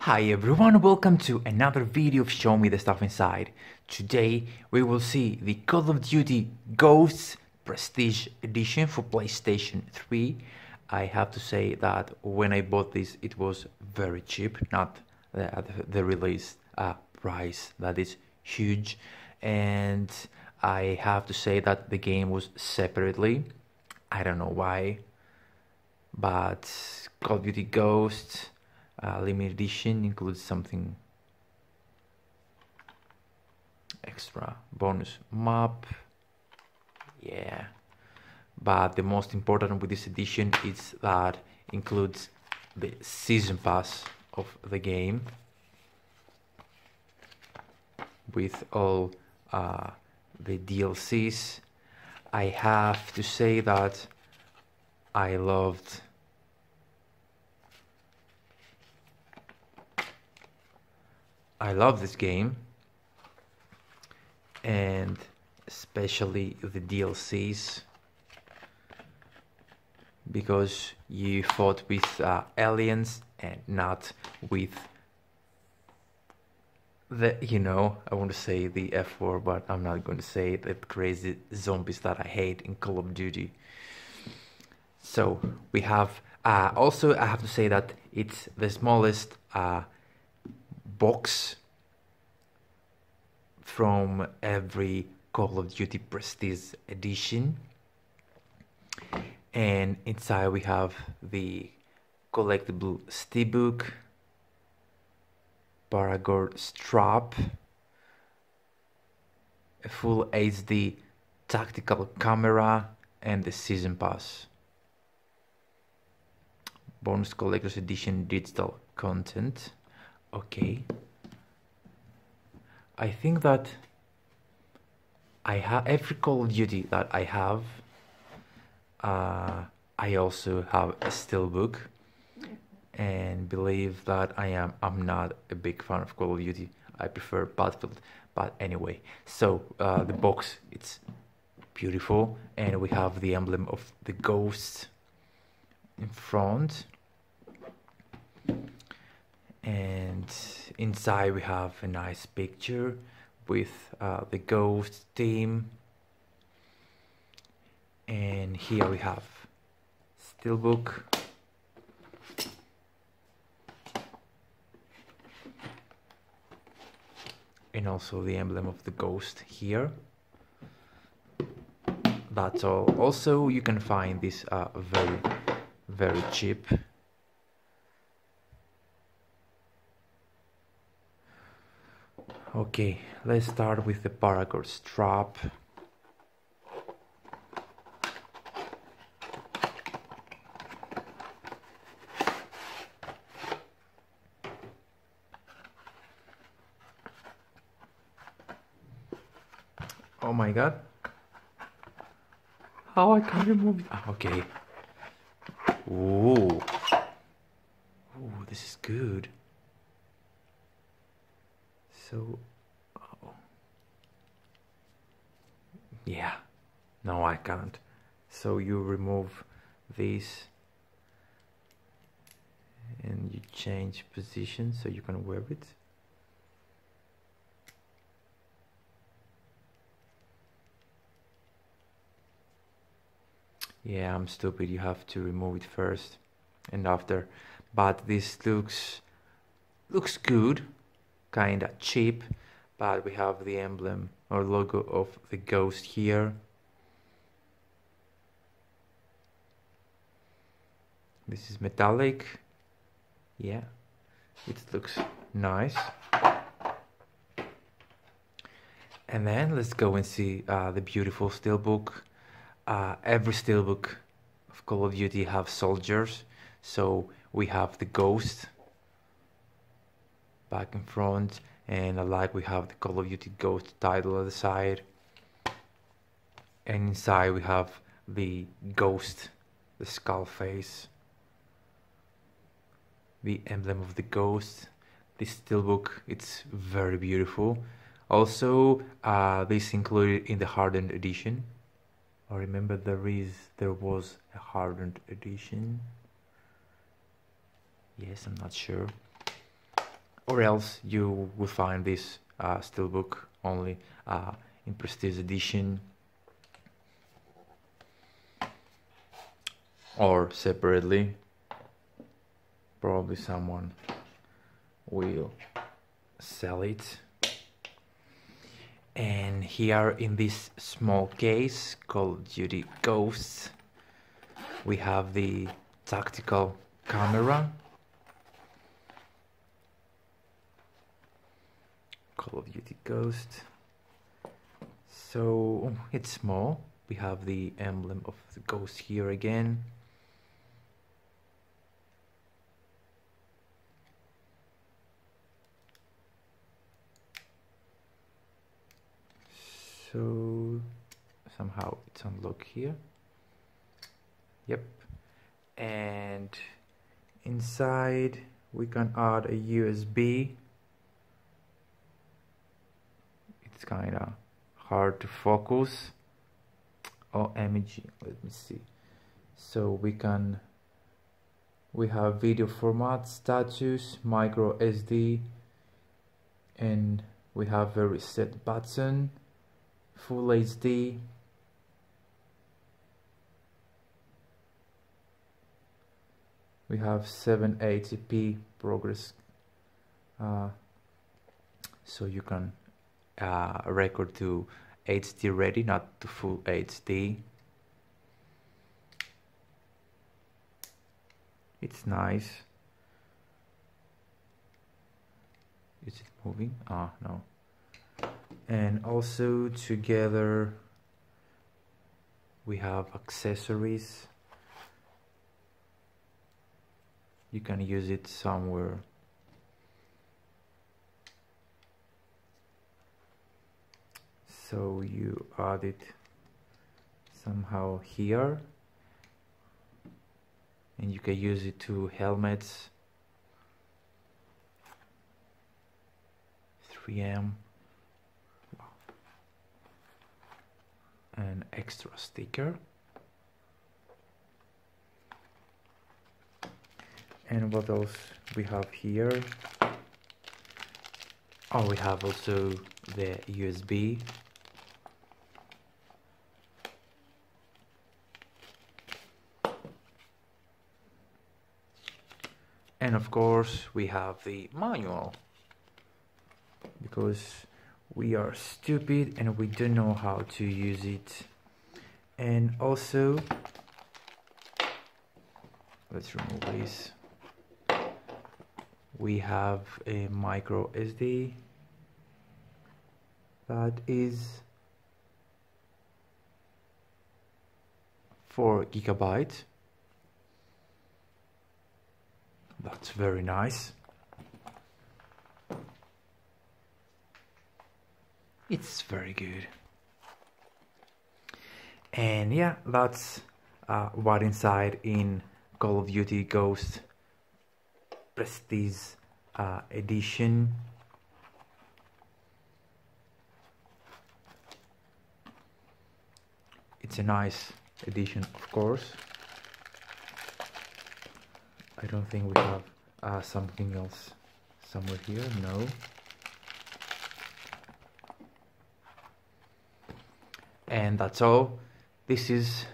Hi everyone, welcome to another video of Show Me the Stuff Inside. Today we will see the Call of Duty Ghosts Prestige Edition for PlayStation 3. I have to say that when I bought this it was very cheap, not the, the release uh, price that is huge and I have to say that the game was separately. I don't know why, but Call of Duty Ghosts uh, limited edition includes something extra. Bonus map. Yeah. But the most important with this edition is that includes the season pass of the game with all uh, the DLCs I have to say that I loved I love this game. And especially the DLCs because you fought with uh, aliens and not with the you know I want to say the F word but I'm not going to say the crazy zombies that I hate in Call of Duty. So we have uh, also I have to say that it's the smallest uh, box from every Call of Duty Prestige edition. And inside we have the collectible steelbook Paracord strap a full HD tactical camera and the season pass. Bonus collector's edition digital content okay. I think that I have every Call of Duty that I have uh, I also have a steelbook and believe that I am I'm not a big fan of Call of Duty. I prefer Battlefield. But anyway so uh, the box it's beautiful. And we have the emblem of the ghost in front and inside we have a nice picture with uh, the ghost team. And here we have steelbook. And also the emblem of the ghost here. That's all. Also you can find this uh, very very cheap Okay, let's start with the paracord strap. Oh my god. How I can remove it? Ah, okay. Ooh. Ooh, this is good so oh. yeah. No I can't. So you remove this and you change position so you can wear it? Yeah I'm stupid. You have to remove it first. And after but this looks looks good kinda cheap but we have the emblem or logo of the ghost here. This is metallic. Yeah it looks nice. And then let's go and see uh, the beautiful steelbook uh, every steelbook of Call of Duty have soldiers so we have the ghost back and front and I like we have the Call of Duty Ghost title on the side. And inside we have the ghost the skull face the emblem of the ghost this steelbook it's very beautiful. Also uh, this included in the hardened edition. I remember there is there was a hardened edition. Yes I'm not sure or else you will find this uh, steelbook only uh, in prestige edition. Or separately probably someone will sell it. And here in this small case Call of Duty Ghosts we have the tactical camera Call of Duty Ghost. So oh, it's small. We have the emblem of the ghost here again. So somehow it's unlocked here. Yep. And inside we can add a USB it's kinda hard to focus. Or oh, let me see. So we can we have video format status micro SD and we have a reset button full HD we have 780p progress uh, so you can uh, record to HD ready not to full HD it's nice. Is it moving? Ah no. And also together we have accessories. You can use it somewhere so you add it somehow here. And you can use it to helmets. 3M an extra sticker. And what else we have here? Oh we have also the USB and of course we have the manual. Because we are stupid and we don't know how to use it. And also let's remove this. We have a micro SD that is 4 gigabytes that's very nice. It's very good. And yeah that's uh, what inside in Call of Duty Ghost Prestige uh, edition. It's a nice edition of course I don't think we have uh, something else somewhere here no. And that's all. This is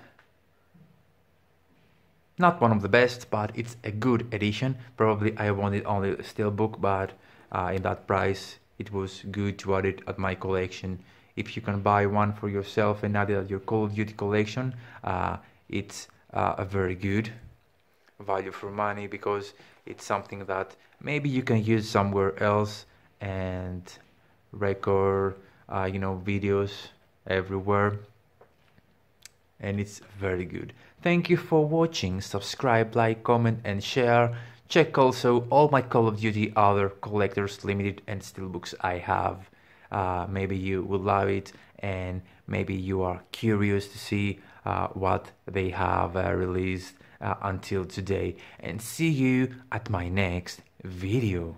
not one of the best but it's a good edition. Probably I wanted only a steelbook but uh, in that price it was good to add it at my collection. If you can buy one for yourself and add it at your Call of Duty collection uh, it's uh, a very good value for money because it's something that maybe you can use somewhere else and record uh, you know videos everywhere. And it's very good. Thank you for watching. Subscribe like comment and share. Check also all my call of duty other collectors limited and steelbooks i have uh, maybe you will love it and maybe you are curious to see uh, what they have uh, released uh, until today. And see you at my next video